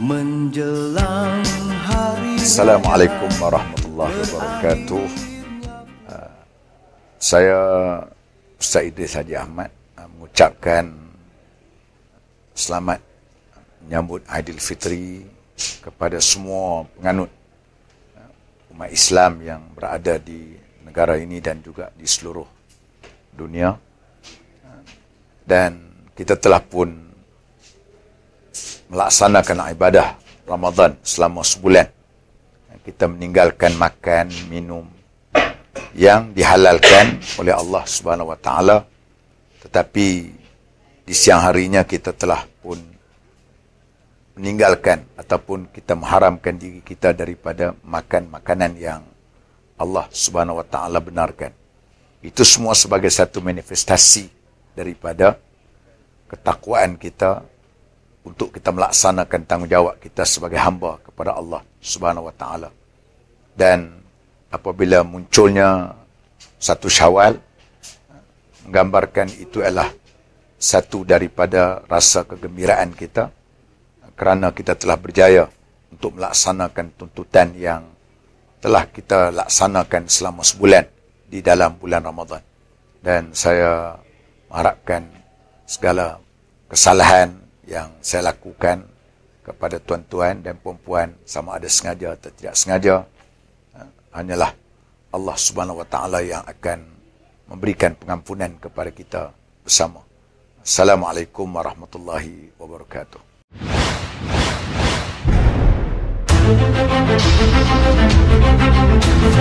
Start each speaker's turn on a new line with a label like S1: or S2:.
S1: menjelang hari
S2: Assalamualaikum warahmatullahi wabarakatuh. Uh, Saya Ustaz Idris Haji Ahmad uh, mengucapkan selamat menyambut Aidilfitri kepada semua penganut uh, umat Islam yang berada di negara ini dan juga di seluruh dunia. Uh, Dan kita telah pun melaksanakan ibadah Ramadan selama sebulan. Kita meninggalkan makan, minum yang dihalalkan oleh Allah Subhanahu Wa Taala. Tetapi di siang harinya kita telah pun meninggalkan ataupun kita mengharamkan diri kita daripada makan makanan yang Allah Subhanahu Wa Taala benarkan. Itu semua sebagai satu manifestasi daripada ketakwaan kita untuk kita melaksanakan tanggungjawab kita sebagai hamba kepada Allah Subhanahu Wa Taala. Dan apabila munculnya satu Syawal menggambarkan itu adalah satu daripada rasa kegembiraan kita kerana kita telah berjaya untuk melaksanakan tuntutan yang telah kita laksanakan selama sebulan di dalam bulan Ramadan. Dan saya mengharapkan segala kesalahan yang saya lakukan kepada tuan-tuan dan puan-puan sama ada sengaja atau tidak sengaja eh, hanyalah Allah Subhanahu Wa Taala yang akan memberikan pengampunan kepada kita bersama. Assalamualaikum warahmatullahi wabarakatuh.
S1: Thank you.